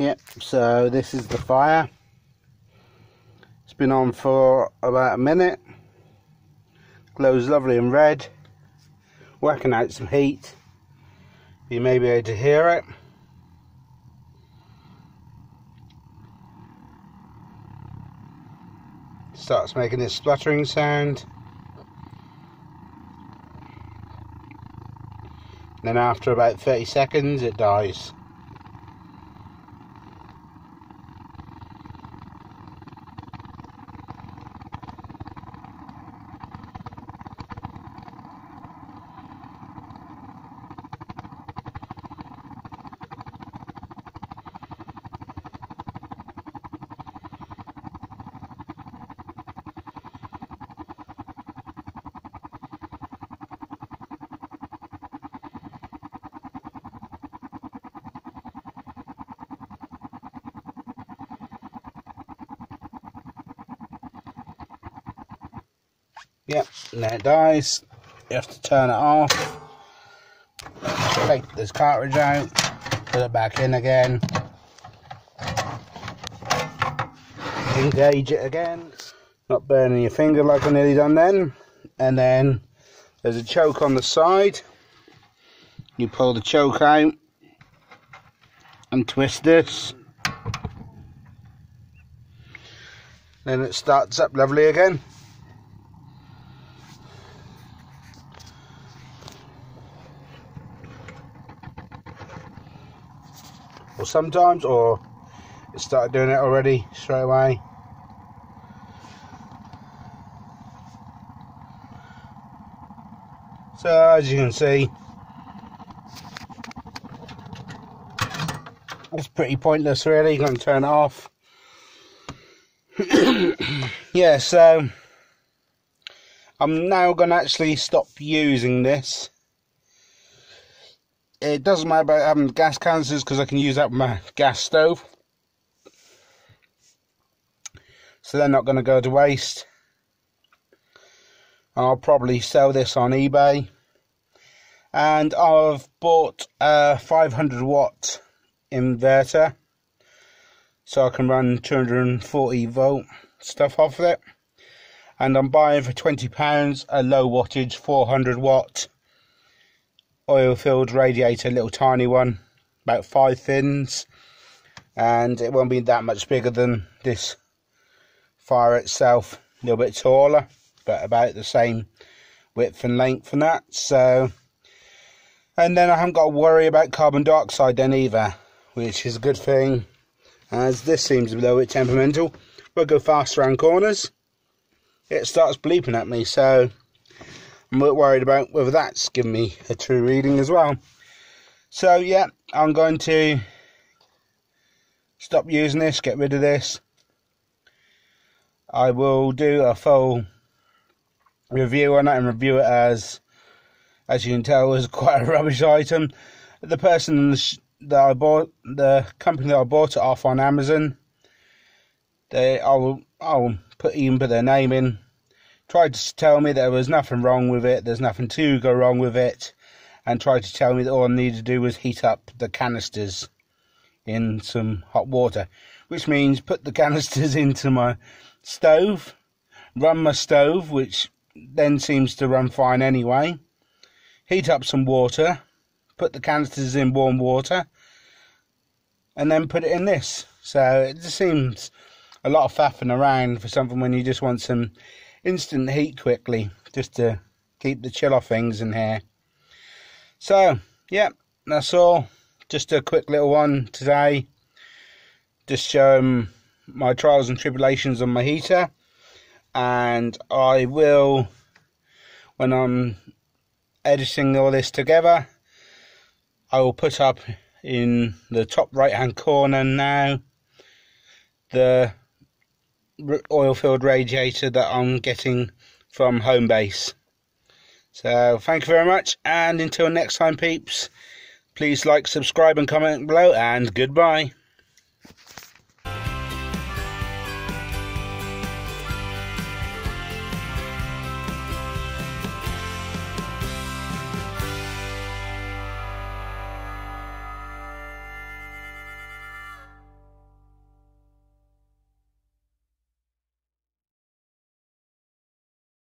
Yep, so this is the fire. It's been on for about a minute. Glows lovely and red. Working out some heat. You may be able to hear it. Starts making this spluttering sound. then after about 30 seconds it dies. Yep, and then it dies. You have to turn it off. Take this cartridge out, put it back in again. Engage it again. Not burning your finger like I nearly done then. And then there's a choke on the side. You pull the choke out and twist this. Then it starts up lovely again. Or sometimes, or it started doing it already straight away. So as you can see, it's pretty pointless really, I'm going to turn it off. yeah, so I'm now going to actually stop using this it doesn't matter about having gas canisters because I can use that with my gas stove. So they're not going to go to waste. I'll probably sell this on eBay. And I've bought a 500 watt inverter. So I can run 240 volt stuff off of it. And I'm buying for £20 a low wattage 400 watt oil filled radiator, little tiny one, about five fins, and it won't be that much bigger than this fire itself, a little bit taller, but about the same width and length and that. So, and then I haven't got to worry about carbon dioxide then either, which is a good thing, as this seems a little bit temperamental. We'll go fast around corners. It starts bleeping at me, so I'm a bit worried about whether that's giving me a true reading as well. So yeah, I'm going to stop using this, get rid of this. I will do a full review on it and review it as, as you can tell, was quite a rubbish item. The person that I bought, the company that I bought it off on Amazon, they I will I will put even put their name in tried to tell me there was nothing wrong with it, there's nothing to go wrong with it, and tried to tell me that all I needed to do was heat up the canisters in some hot water, which means put the canisters into my stove, run my stove, which then seems to run fine anyway, heat up some water, put the canisters in warm water, and then put it in this. So it just seems a lot of faffing around for something when you just want some instant heat quickly just to keep the chill off things in here. So, yeah, that's all. Just a quick little one today. Just showing my trials and tribulations on my heater. And I will, when I'm editing all this together, I will put up in the top right hand corner now the oil filled radiator that I'm getting from Homebase. So thank you very much and until next time peeps, please like, subscribe and comment below and goodbye.